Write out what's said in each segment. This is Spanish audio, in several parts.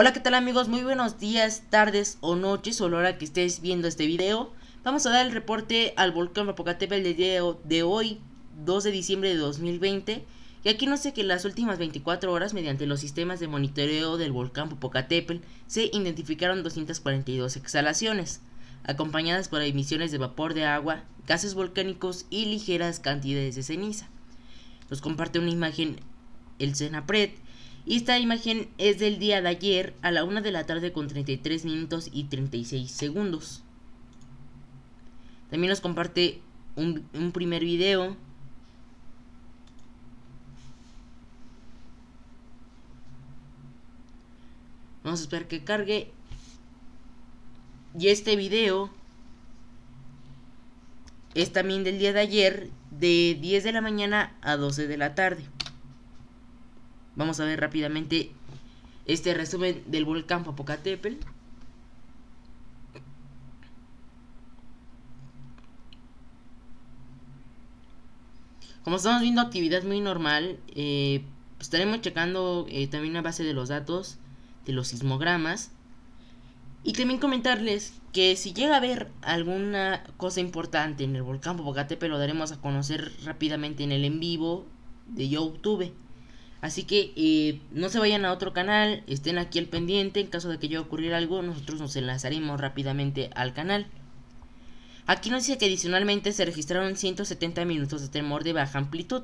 Hola, ¿qué tal amigos? Muy buenos días, tardes o noches o la hora que estés viendo este video. Vamos a dar el reporte al volcán Popocatépetl de hoy, 2 de diciembre de 2020. Y aquí no sé que las últimas 24 horas, mediante los sistemas de monitoreo del volcán Popocatépetl, se identificaron 242 exhalaciones, acompañadas por emisiones de vapor de agua, gases volcánicos y ligeras cantidades de ceniza. Nos comparte una imagen el Senapred y esta imagen es del día de ayer a la 1 de la tarde con 33 minutos y 36 segundos. También nos comparte un, primer video. Vamos a esperar que cargue. Y este video es también del día de ayer de 10 de la mañana a 12 de la tarde. Vamos a ver rápidamente este resumen del volcán Popocatépetl. Como estamos viendo actividad muy normal, eh, estaremos checando eh, también la base de los datos de los sismogramas. Y también comentarles que si llega a haber alguna cosa importante en el volcán Popocatépetl lo daremos a conocer rápidamente en el en vivo de YouTube. Así que eh, no se vayan a otro canal, estén aquí al pendiente. En caso de que llegue a algo, nosotros nos enlazaremos rápidamente al canal. Aquí nos dice que adicionalmente se registraron 170 minutos de temor de baja amplitud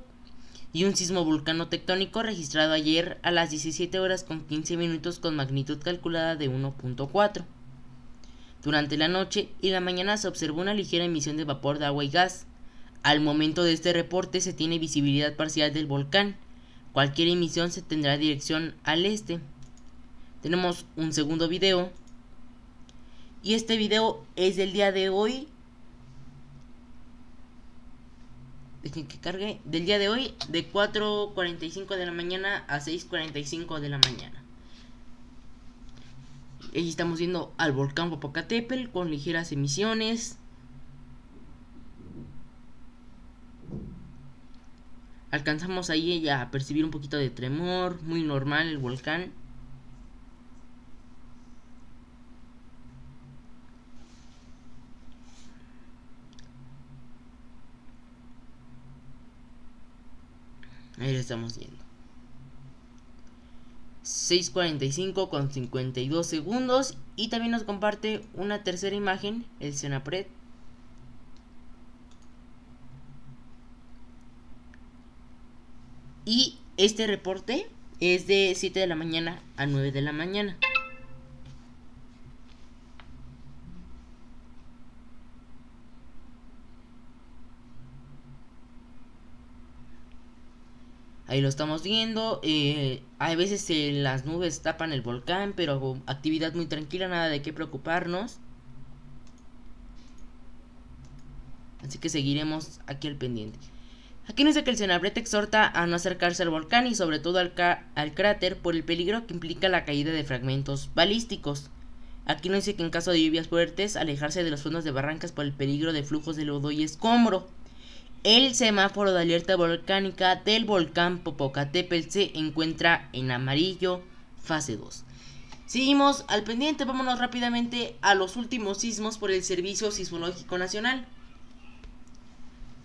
y un sismo vulcano tectónico registrado ayer a las 17 horas con 15 minutos con magnitud calculada de 1.4. Durante la noche y la mañana se observó una ligera emisión de vapor de agua y gas. Al momento de este reporte se tiene visibilidad parcial del volcán Cualquier emisión se tendrá dirección al este. Tenemos un segundo video. Y este video es del día de hoy. Dejen que cargue. Del día de hoy, de 4.45 de la mañana a 6.45 de la mañana. Ahí estamos viendo al volcán Popocatépetl con ligeras emisiones. Alcanzamos ahí a percibir un poquito de tremor, muy normal el volcán. Ahí lo estamos viendo. 6.45 con 52 segundos. Y también nos comparte una tercera imagen, el Senapred Y este reporte es de 7 de la mañana a 9 de la mañana. Ahí lo estamos viendo. Eh, a veces las nubes tapan el volcán, pero actividad muy tranquila, nada de qué preocuparnos. Así que seguiremos aquí al pendiente. Aquí nos dice que el Senabret exhorta a no acercarse al volcán y sobre todo al, al, cráter por el peligro que implica la caída de fragmentos balísticos. Aquí nos dice que en caso de lluvias fuertes, alejarse de los fondos de barrancas por el peligro de flujos de lodo y escombro. El semáforo de alerta volcánica del volcán Popocatépetl se encuentra en amarillo, fase 2. Seguimos al pendiente, vámonos rápidamente a los últimos sismos por el Servicio Sismológico Nacional.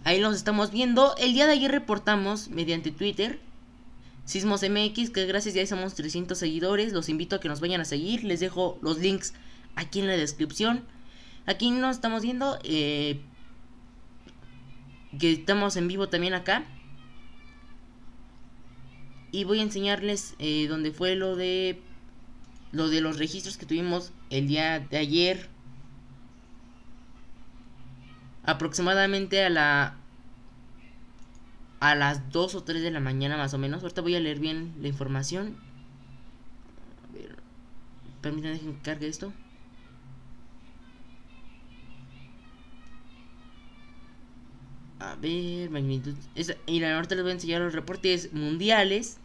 Ahí los estamos viendo. El día de ayer reportamos mediante Twitter. Sismos MX, que gracias ya somos 300 seguidores. Los invito a que nos vayan a seguir. Les dejo los links aquí en la descripción. Aquí nos estamos viendo. Eh, que estamos en vivo también acá. Y voy a enseñarles eh, dónde fue lo de lo de los registros que tuvimos el día de ayer aproximadamente a la a las 2 o 3 de la mañana más o menos. Ahorita voy a leer bien la información. A ver. Permítanme que cargue esto. A ver, magnitud. y la norte les voy a enseñar los reportes mundiales.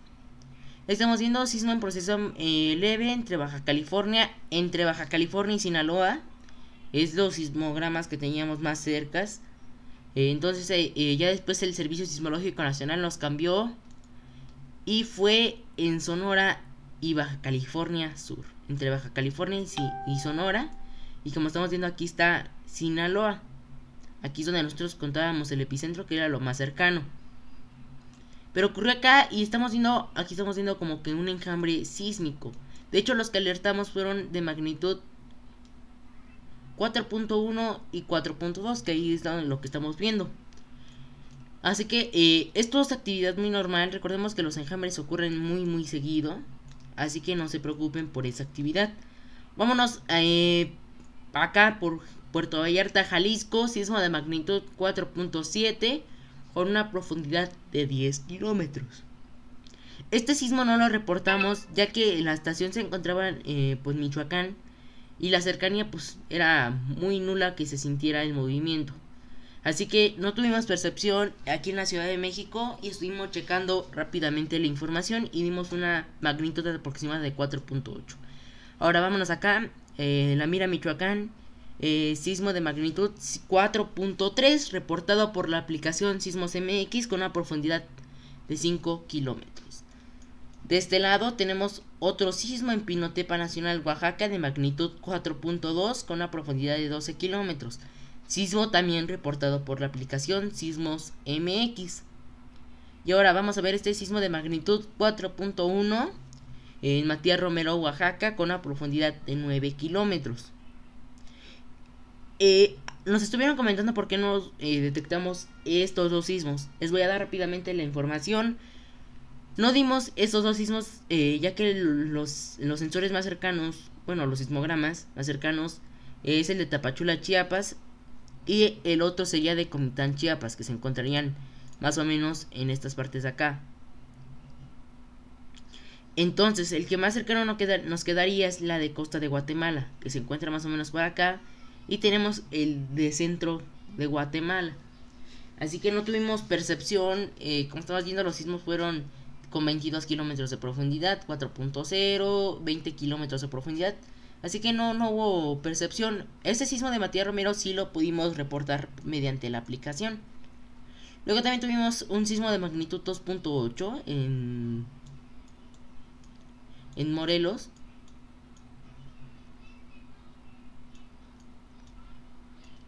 Estamos viendo sismo en proceso eh, leve entre Baja California, entre Baja California y Sinaloa es los sismogramas que teníamos más cercas. Eh, entonces eh, eh, ya después el Servicio Sismológico Nacional nos cambió y fue en Sonora y Baja California Sur, entre Baja California y, Sonora. Y como estamos viendo aquí está Sinaloa. Aquí es donde nosotros contábamos el epicentro que era lo más cercano. Pero ocurrió acá y estamos viendo, aquí estamos viendo como que un enjambre sísmico. De hecho los que alertamos fueron de magnitud 4.1 y 4.2, que ahí está lo que estamos viendo. Así que eh, esto es actividad muy normal. Recordemos que los enjambres ocurren muy muy seguido. Así que no se preocupen por esa actividad. Vámonos eh, acá por Puerto Vallarta, Jalisco. Sismo de magnitud 4.7 con una profundidad de 10 kilómetros. Este sismo no lo reportamos ya que la estación se encontraba en eh, pues, Michoacán y la cercanía pues era muy nula que se sintiera el movimiento. Así que no tuvimos percepción aquí en la Ciudad de México y estuvimos checando rápidamente la información y vimos una magnitud aproximada de 4.8. Ahora vámonos acá, eh, la mira Michoacán, eh, sismo de magnitud 4.3 reportado por la aplicación Sismos MX con una profundidad de 5 kilómetros. De este lado tenemos otro sismo en Pinotepa Nacional, Oaxaca, de magnitud 4.2 con una profundidad de 12 kilómetros. Sismo también reportado por la aplicación Sismos MX. Y ahora vamos a ver este sismo de magnitud 4.1 en Matías Romero, Oaxaca, con una profundidad de 9 kilómetros. Eh, nos estuvieron comentando por qué no eh, detectamos estos dos sismos. Les voy a dar rápidamente la información. No dimos estos dos sismos eh, ya que los, los sensores más cercanos, bueno, los sismogramas más cercanos es el de Tapachula, Chiapas y el otro sería de Comitán, Chiapas, que se encontrarían más o menos en estas partes de acá. Entonces, el que más cercano nos quedaría es la de Costa de Guatemala, que se encuentra más o menos por acá. Y tenemos el de centro de Guatemala. Así que no tuvimos percepción. Eh, como estabas viendo, los sismos fueron con 22 kilómetros de profundidad, 4.0, 20 kilómetros de profundidad. Así que no, no hubo percepción. Este sismo de Matías Romero sí lo pudimos reportar mediante la aplicación. Luego también tuvimos un sismo de magnitud 2.8 en, en Morelos.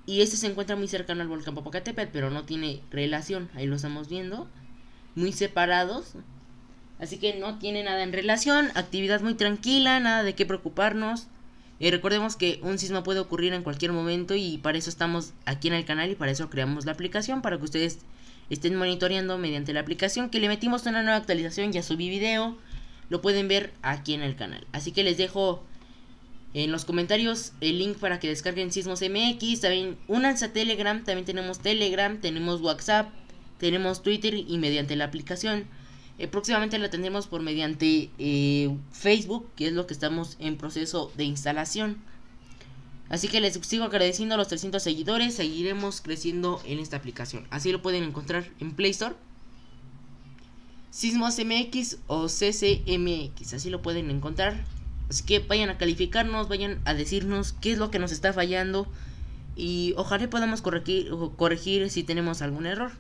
Y este se encuentra muy cercano al volcán Popocatépetl, pero no tiene relación. Ahí lo estamos viendo. Muy separados. Así que no tiene nada en relación. Actividad muy tranquila, nada de qué preocuparnos. Y recordemos que un sismo puede ocurrir en cualquier momento y para eso estamos aquí en el canal y para eso creamos la aplicación, para que ustedes estén monitoreando mediante la aplicación que le metimos una nueva actualización, ya subí video, lo pueden ver aquí en el canal. Así que les dejo en los comentarios el link para que descarguen Sismos MX, también únanse a Telegram, también tenemos Telegram, tenemos WhatsApp, tenemos Twitter y mediante la aplicación eh, próximamente la tendremos por mediante eh, Facebook, que es lo que estamos en proceso de instalación. Así que les sigo agradeciendo a los 300 seguidores. Seguiremos creciendo en esta aplicación. Así lo pueden encontrar en Play Store. Sismos MX o CCMX. Así lo pueden encontrar. Así que vayan a calificarnos, vayan a decirnos qué es lo que nos está fallando. Y ojalá podamos corregir, corregir si tenemos algún error.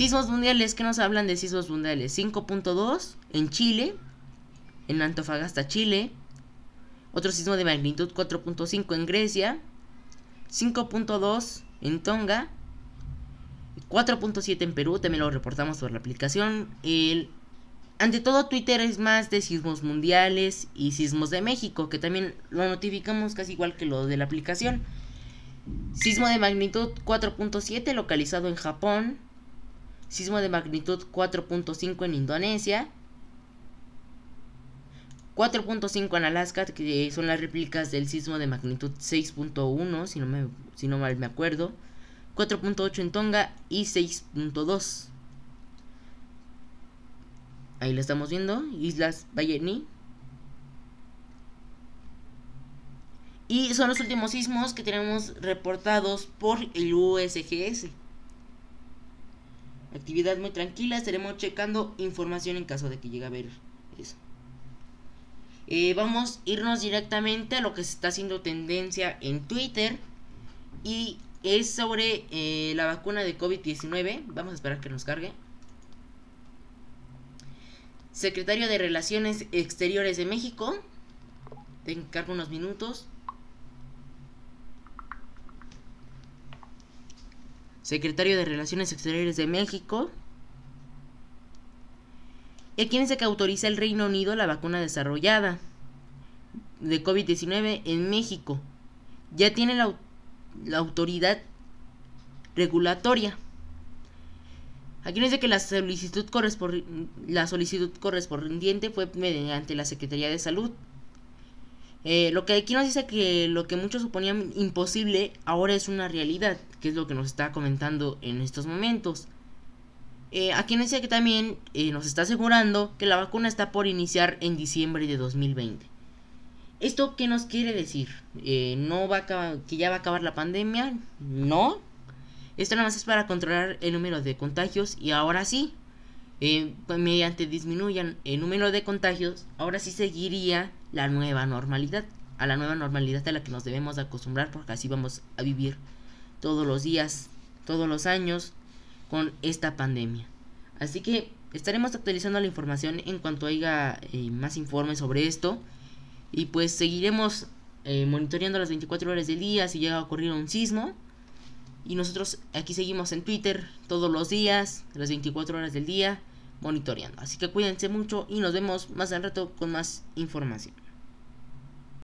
Sismos mundiales, ¿qué nos hablan de sismos mundiales? 5.2 en Chile, en Antofagasta, Chile. Otro sismo de magnitud 4.5 en Grecia. 5.2 en Tonga. 4.7 en Perú, también lo reportamos por la aplicación. El, ante todo, Twitter es más de sismos mundiales y sismos de México, que también lo notificamos casi igual que lo de la aplicación. Sismo de magnitud 4.7 localizado en Japón sismo de magnitud 4.5 en Indonesia, 4.5 en Alaska, que son las réplicas del sismo de magnitud 6.1, si, no si no mal me acuerdo, 4.8 en Tonga y 6.2. Ahí lo estamos viendo, Islas Balleny. Y son los últimos sismos que tenemos reportados por el USGS. Actividad muy tranquila, estaremos checando información en caso de que llegue a ver eso. Eh, vamos a irnos directamente a lo que se está haciendo tendencia en Twitter. Y es sobre eh, la vacuna de COVID-19. Vamos a esperar que nos cargue. secretario de Relaciones Exteriores de México. Te encargo unos minutos. Secretario de Relaciones Exteriores de México. ¿Y es el que autoriza el Reino Unido la vacuna desarrollada de COVID-19 en México? Ya tiene la, la autoridad regulatoria. Aquí nos dice que la solicitud, la solicitud correspondiente fue mediante la Secretaría de Salud. Eh, lo que aquí nos dice que lo que muchos suponían imposible ahora es una realidad, que es lo que nos está comentando en estos momentos. Eh, aquí nos dice que también eh, nos está asegurando que la vacuna está por iniciar en diciembre de 2020. ¿Esto qué nos quiere decir? ¿No va a que ya va a acabar la pandemia? No, esto nada más es para controlar el número de contagios y ahora sí, mediante disminuyan el número de contagios, ahora sí seguiría la nueva normalidad, a la nueva normalidad a la que nos debemos acostumbrar porque así vamos a vivir todos los días, todos los años con esta pandemia. Así que estaremos actualizando la información en cuanto haya eh, más informes sobre esto y pues seguiremos eh, monitoreando las 24 horas del día si llega a ocurrir un sismo y nosotros aquí seguimos en Twitter todos los días, las 24 horas del día, monitoreando. Así que cuídense mucho y nos vemos más al rato con más información.